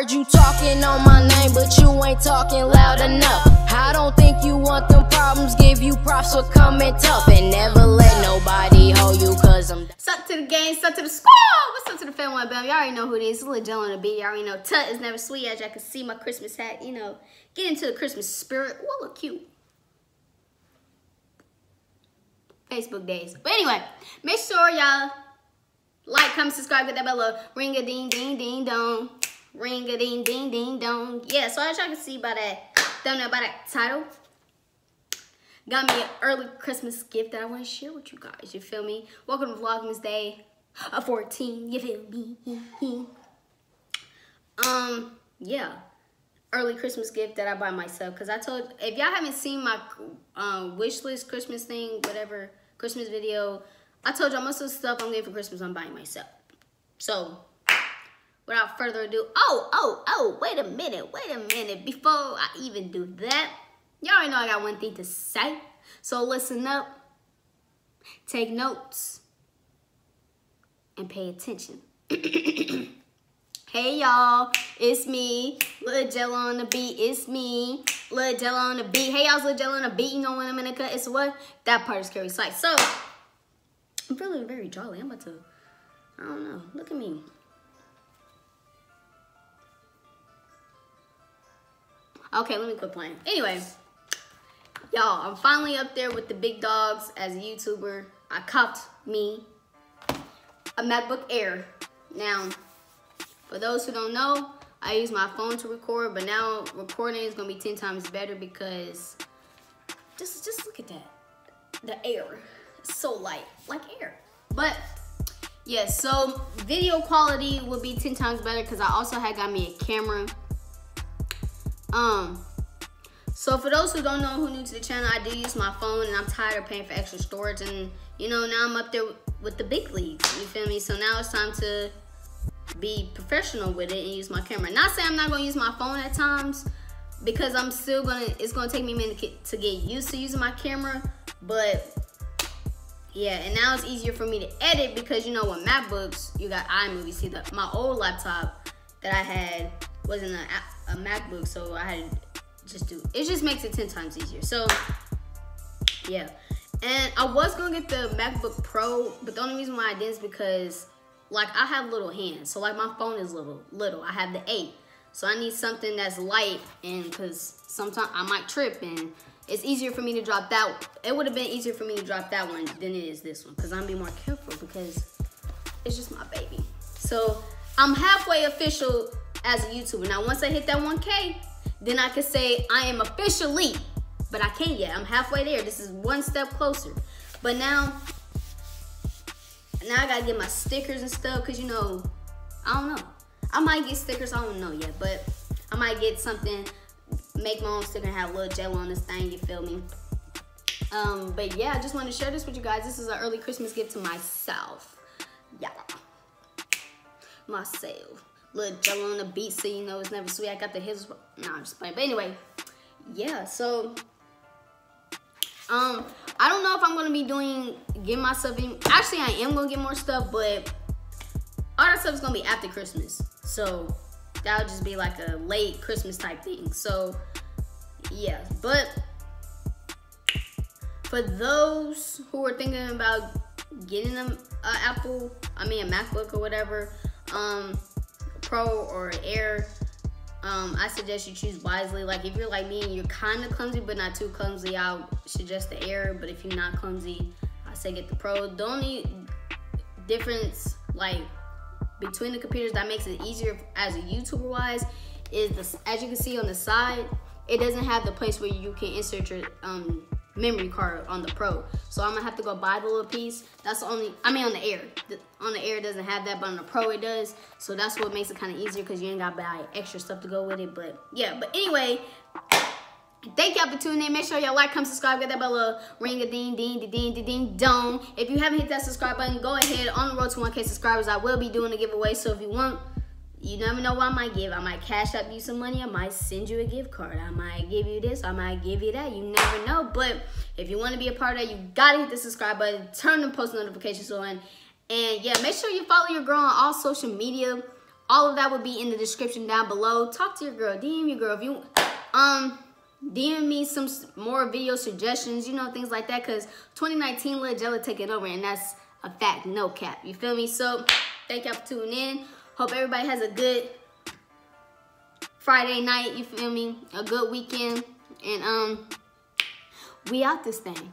heard you talking on my name, but you ain't talking loud enough. I don't think you want them problems, give you props for coming tough and never let nobody hold you, cause I'm. Suck to the game, suck to the squad. What's up to the family, bam? Y'all already know who it is. It's Lil Jala on the beat. Y'all already know Tut is never sweet. As y'all can see, my Christmas hat, you know, get into the Christmas spirit. Ooh, look cute. Facebook days. But anyway, make sure y'all like, comment, subscribe, get that bell ring a ding ding ding dong. Ring a ding ding ding dong. Yeah, so as y'all can see by that thumbnail, by that title, got me an early Christmas gift that I want to share with you guys. You feel me? Welcome to Vlogmas Day of 14. You feel me? um, yeah. Early Christmas gift that I buy myself. Because I told, if y'all haven't seen my um, wish list Christmas thing, whatever, Christmas video, I told y'all most of the stuff I'm getting for Christmas I'm buying myself. So, without further ado, oh, oh, oh, wait a minute, wait a minute. Before I even do that, y'all already know I got one thing to say. So listen up, take notes, and pay attention. hey y'all, it's me, Lil Jala on the beat, it's me, Lil Jala on the beat. Hey y'all, Lil Jala on the beat, you know when I'm in the cut, it's what? That part is Carrie Slice. So, I'm feeling very jolly. I'm about to, I don't know. Look at me. Okay, let me quit playing. Anyway, y'all, I'm finally up there with the big dogs as a YouTuber. I copped me a MacBook Air. Now, for those who don't know, I use my phone to record, but now recording is gonna be 10 times better because just, just look at that, the air so light, like air. But yes, yeah, so video quality will be 10 times better because I also had got me a camera. Um, so for those who don't know who new to the channel, I do use my phone and I'm tired of paying for extra storage and you know, now I'm up there with the big leagues, you feel me? So now it's time to be professional with it and use my camera. Not saying I'm not gonna use my phone at times because I'm still gonna, it's gonna take me a minute to get used to using my camera, but yeah, and now it's easier for me to edit because you know with MacBooks, you got iMovie. See, the, my old laptop that I had wasn't a, a MacBook, so I had to just do, it just makes it 10 times easier. So, yeah. And I was gonna get the MacBook Pro, but the only reason why I didn't is because like I have little hands. So like my phone is little, little. I have the eight. So I need something that's light and because sometimes I might trip and it's easier for me to drop that. It would have been easier for me to drop that one than it is this one because I'm be more careful because it's just my baby. So I'm halfway official as a YouTuber. Now, once I hit that 1K, then I can say I am officially, but I can't yet. I'm halfway there. This is one step closer. But now, now I gotta get my stickers and stuff because you know, I don't know. I might get stickers, I don't know yet, but I might get something make my own sticker and have a little Jala on this thing, you feel me? Um, but yeah, I just want to share this with you guys. This is an early Christmas gift to myself. Yeah. Myself. Little Jala on the beat so you know it's never sweet. I got the his. No, I'm just playing. But anyway, yeah, so um, I don't know if I'm gonna be doing get myself in. Actually, I am gonna get more stuff, but all that stuff is gonna be after Christmas. So that'll just be like a late Christmas type thing. So yeah, but for those who are thinking about getting uh, Apple, I mean a MacBook or whatever, um, Pro or Air, um, I suggest you choose wisely. Like if you're like me and you're kind of clumsy but not too clumsy, I'll suggest the Air. But if you're not clumsy, I say get the Pro. The only difference, like between the computers that makes it easier as a YouTuber wise is the as you can see on the side, it doesn't have the place where you can insert your um, memory card on the Pro. So I'm gonna have to go buy the little piece. That's the only, I mean on the Air. The, on the Air doesn't have that, but on the Pro it does. So that's what makes it kind of easier because you ain't gotta buy extra stuff to go with it. But yeah, but anyway, Thank y'all for tuning in. Make sure y'all like, comment, subscribe, get that bell ring a ding, ding, ding, ding, ding, ding, dong. If you haven't hit that subscribe button, go ahead. On the road to 1K subscribers, I will be doing a giveaway. So if you want, you never know what I might give. I might cash up you some money. I might send you a gift card. I might give you this. I might give you that. You never know. But if you want to be a part of it, you got to hit the subscribe button. Turn the post notifications on. And yeah, make sure you follow your girl on all social media. All of that will be in the description down below. Talk to your girl. DM your girl. If you, um, DM me some more video suggestions. You know, things like that. Because 2019 Lil Jala taking over. And that's a fact. No cap. You feel me? So thank y'all for tuning in. Hope everybody has a good Friday night, you feel me? A good weekend. And um, we out this thing.